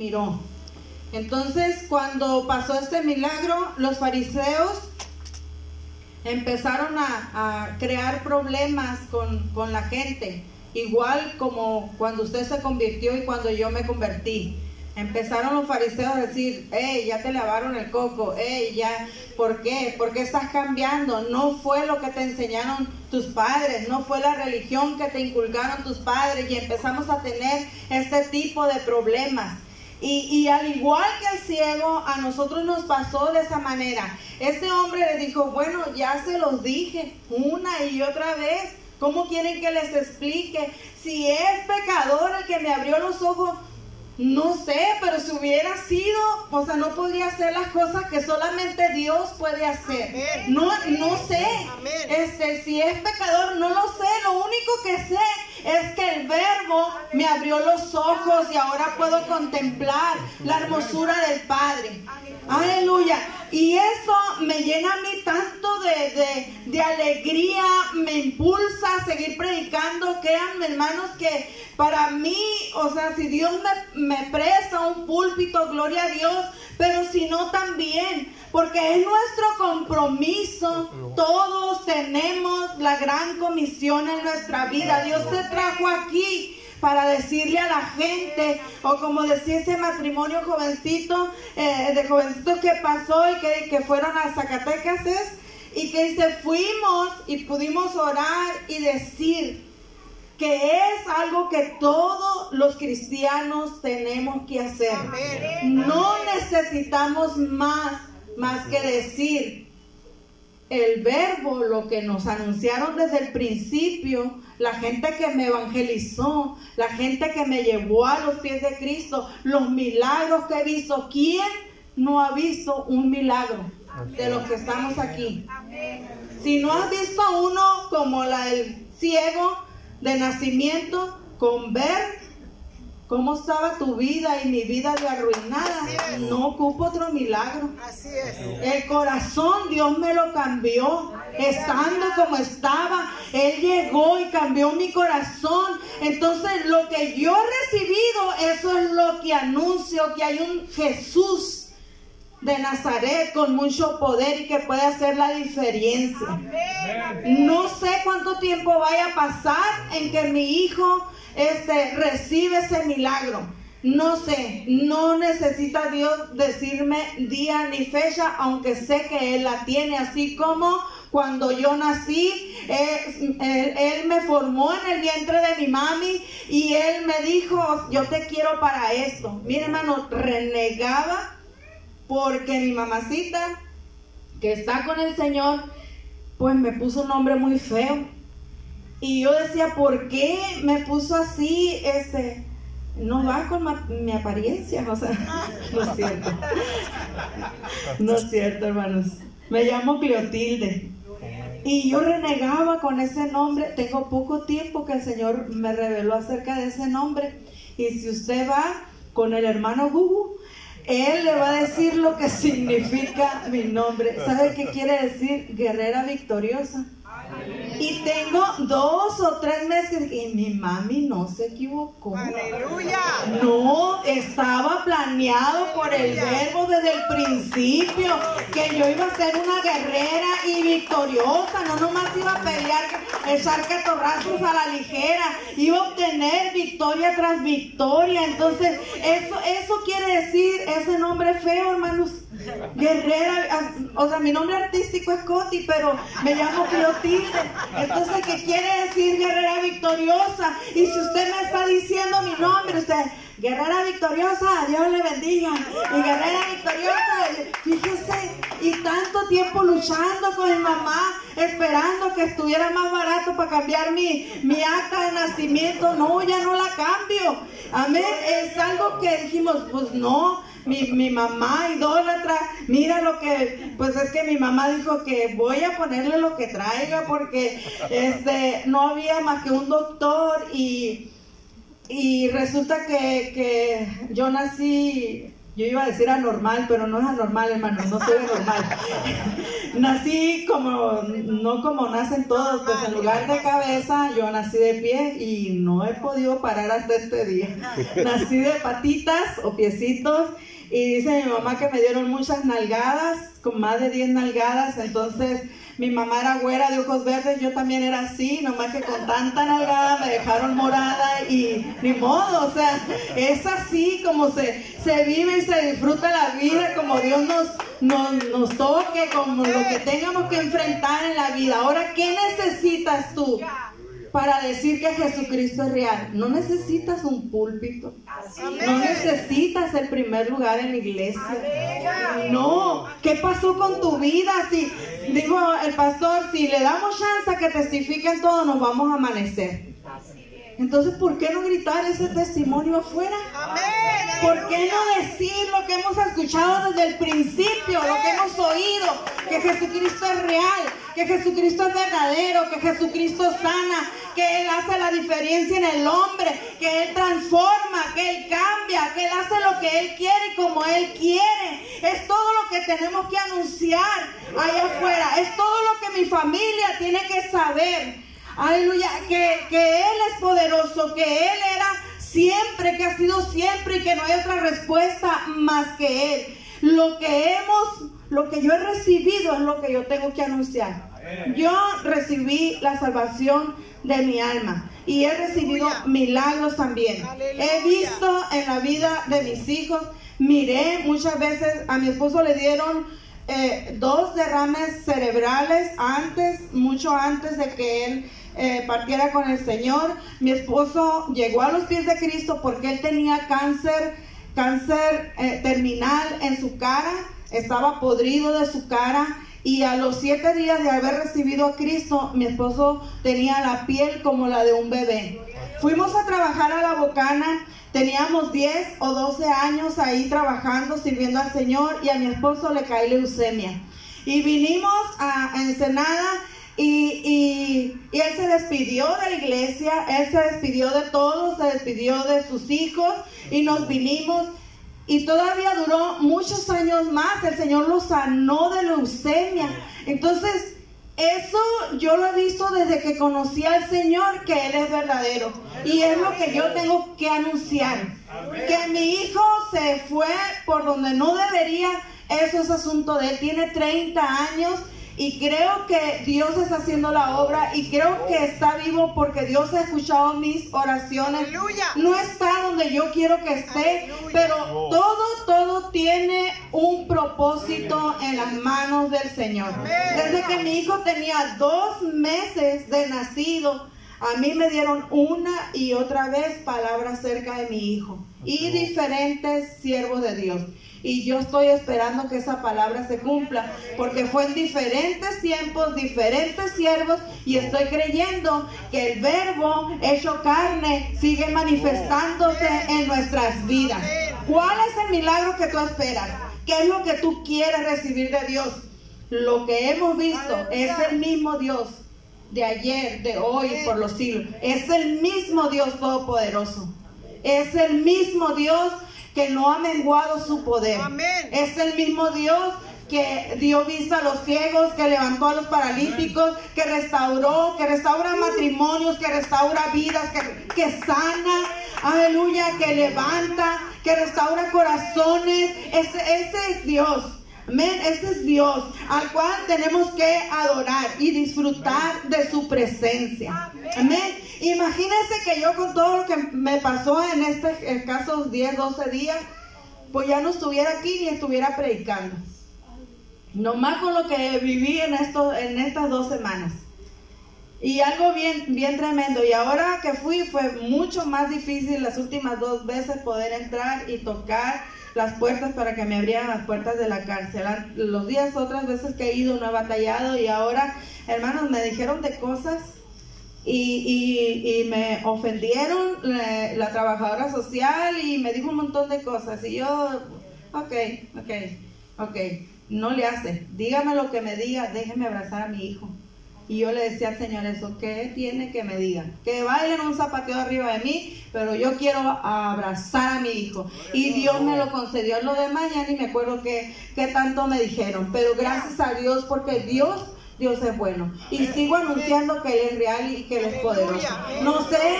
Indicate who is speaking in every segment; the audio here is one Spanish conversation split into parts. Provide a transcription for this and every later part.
Speaker 1: miró. Entonces, cuando pasó este milagro, los fariseos empezaron a, crear problemas con, con la gente, igual como cuando usted se convirtió y cuando yo me convertí. Empezaron los fariseos a decir, hey, ya te lavaron el coco, hey, ya, ¿por qué? ¿Por qué estás cambiando? No fue lo que te enseñaron tus padres, no fue la religión que te inculcaron tus padres y empezamos a tener este tipo de problemas. Y, y, al igual que el ciego, a nosotros nos pasó de esa manera. Este hombre le dijo, bueno, ya se los dije una y otra vez. ¿Cómo quieren que les explique? Si es pecador el que me abrió los ojos, no sé, pero si hubiera sido, o sea, no podría hacer las cosas que solamente Dios puede hacer. No, no sé. Este, si es pecador, no lo sé. Lo único que sé es que me abrió los ojos y ahora puedo contemplar la hermosura del Padre. Aleluya. Y eso me llena a mí tanto de, de, alegría, me impulsa a seguir predicando. Créanme, hermanos, que para mí, o sea, si Dios me, me presta un púlpito, gloria a Dios, pero si no también, porque es nuestro compromiso. Todos tenemos la gran comisión en nuestra vida. Dios te trajo aquí para decirle a la gente, o como decía ese matrimonio jovencito, eh, de jovencitos que pasó y que, que fueron a Zacatecas, y que se fuimos y pudimos orar y decir que es algo que todos los cristianos tenemos que hacer. No necesitamos más, más que decir el verbo, lo que nos anunciaron desde el principio, la gente que me evangelizó, la gente que me llevó a los pies de Cristo, los milagros que he visto. ¿Quién no ha visto un milagro de los que estamos aquí? Si no has visto uno como la del ciego de nacimiento, con ver cómo estaba tu vida y mi vida de arruinada. No ocupo otro milagro. Así es. El corazón Dios me lo cambió. Estando como estaba, Él llegó y cambió mi corazón. Entonces lo que yo he recibido, eso es lo que anuncio, que hay un Jesús de Nazaret con mucho poder y que puede hacer la diferencia. No sé cuánto tiempo vaya a pasar en que mi hijo este, recibe ese milagro. No sé, no necesita Dios decirme día ni fecha, aunque sé que Él la tiene, así como cuando yo nací, él, me formó en el vientre de mi mami y Él me dijo, yo te quiero para esto. Mire hermano, renegaba porque mi mamacita, que está con el Señor, pues me puso un nombre muy feo y yo decía, ¿por qué me puso así? Este, no va con mi apariencia, o sea, no es cierto. No es cierto, hermanos. Me llamo Cleotilde. Y yo renegaba con ese nombre. Tengo poco tiempo que el Señor me reveló acerca de ese nombre. Y si usted va con el hermano Gugu, él le va a decir lo que significa mi nombre. ¿Sabe qué quiere decir guerrera victoriosa? Y tengo dos o tres meses y mi mami no se equivocó. Aleluya. No, estaba planeado por el verbo desde el principio que yo iba a ser una guerrera y victoriosa. No nomás iba a pelear, echar catorrazos a la ligera. Iba a obtener victoria tras victoria. Entonces, eso, eso quiere decir ese nombre feo, hermanos Guerrera, o sea, mi nombre artístico es Coti, pero me llamo Clotilde. Entonces, ¿qué quiere decir guerrera victoriosa? Y si usted me está diciendo mi nombre, usted, guerrera victoriosa, Dios le bendiga. Y guerrera victoriosa, fíjese, y tanto tiempo luchando con mi mamá, esperando que estuviera más barato para cambiar mi, mi acta de nacimiento. No, ya no la cambio. Amén. Es algo que dijimos, pues no mi, mi mamá idólatra, mira lo que, pues es que mi mamá dijo que voy a ponerle lo que traiga porque este, no había más que un doctor y, y resulta que, que yo nací yo iba a decir anormal, pero no es anormal, hermano, no soy anormal. nací como, no como nacen todos, pues en lugar de cabeza, yo nací de pie y no he podido parar hasta este día. nací de patitas o piecitos y dice mi mamá que me dieron muchas nalgadas, con más de 10 nalgadas, entonces mi mamá era güera de ojos verdes, yo también era así, nomás que con tanta nalgada me dejaron morada y ni modo, o sea, es así como se, se vive y se disfruta la vida, como Dios nos, nos, nos toque, como lo que tengamos que enfrentar en la vida. Ahora, ¿qué necesitas tú? Para decir que Jesucristo es real. No necesitas un púlpito. No necesitas el primer lugar en la iglesia. No. ¿Qué pasó con tu vida? Si, dijo el pastor, si le damos chance a que testifiquen todo, nos vamos a amanecer. Entonces, ¿por qué no gritar ese testimonio afuera? ¿Por qué no decir lo que hemos escuchado desde el principio, lo que hemos oído? Que Jesucristo es real, que Jesucristo es verdadero, que Jesucristo sana, que Él hace la diferencia en el hombre, que Él transforma, que Él cambia, que Él hace lo que Él quiere y como Él quiere. Es todo lo que tenemos que anunciar allá afuera. Es todo lo que mi familia tiene que saber. Aleluya, que, que Él es poderoso, que Él era siempre, que ha sido siempre y que no hay otra respuesta más que Él. Lo que hemos, lo que yo he recibido es lo que yo tengo que anunciar. Yo recibí la salvación de mi alma y he recibido milagros también. He visto en la vida de mis hijos, miré muchas veces, a mi esposo le dieron eh, dos derrames cerebrales antes, mucho antes de que él eh, partiera con el Señor. Mi esposo llegó a los pies de Cristo porque él tenía cáncer, cáncer eh, terminal en su cara, estaba podrido de su cara. Y a los siete días de haber recibido a Cristo, mi esposo tenía la piel como la de un bebé. Fuimos a trabajar a la Bocana, teníamos 10 o 12 años ahí trabajando, sirviendo al Señor, y a mi esposo le cae leucemia. Y vinimos a Ensenada y, él se despidió de la iglesia, él se despidió de todos, se despidió de sus hijos y nos vinimos. Y todavía duró muchos años más. El Señor lo sanó de leucemia. Entonces, eso yo lo he visto desde que conocí al Señor, que Él es verdadero. Y es lo que yo tengo que anunciar. Que mi hijo se fue por donde no debería, eso es asunto de él. Tiene 30 años y creo que Dios está haciendo la obra y creo que está vivo porque Dios ha escuchado mis oraciones. No está donde yo quiero que esté, pero todo, todo tiene un propósito en las manos del Señor. Desde que mi hijo tenía dos meses de nacido, a mí me dieron una y otra vez palabras acerca de mi hijo y diferentes siervos de Dios. Y yo estoy esperando que esa palabra se cumpla, porque fue en diferentes tiempos, diferentes siervos, y estoy creyendo que el verbo hecho carne sigue manifestándose en nuestras vidas. ¿Cuál es el milagro que tú esperas? ¿Qué es lo que tú quieres recibir de Dios? Lo que hemos visto es el mismo Dios de ayer, de hoy, por los siglos. Es el mismo Dios todopoderoso. Es el mismo Dios que no ha menguado su poder. Es el mismo Dios que dio vista a los ciegos, que levantó a los paralíticos, que restauró, que restaura matrimonios, que restaura vidas, que, sana, aleluya, que levanta, que restaura corazones. Ese, ese es Dios. Amén, ese es Dios al cual tenemos que adorar y disfrutar de su presencia. Amén. Imagínense que yo con todo lo que me pasó en este escasos 10, 12 días, pues ya no estuviera aquí ni estuviera predicando. Nomás con lo que viví en, esto, en estas dos semanas. Y algo bien, bien tremendo. Y ahora que fui fue mucho más difícil las últimas dos veces poder entrar y tocar las puertas para que me abrieran las puertas de la cárcel. Los días otras veces que he ido no he batallado y ahora, hermanos, me dijeron de cosas y, me ofendieron la, trabajadora social y me dijo un montón de cosas. Y yo, ok, ok, ok, no le hace. Dígame lo que me diga, déjeme abrazar a mi hijo. Y yo le decía al Señor eso, ¿qué tiene que me digan? Que bailen un zapateo arriba de mí, pero yo quiero abrazar a mi hijo. Y Dios me lo concedió. Lo demás ya ni me acuerdo qué, qué tanto me dijeron. Pero gracias a Dios, porque Dios Dios es bueno. Y sigo anunciando que Él es real y que Él es poderoso. No sé,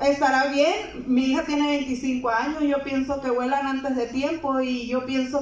Speaker 1: estará bien. Mi hija tiene 25 años. Yo pienso que vuelan antes de tiempo y yo pienso que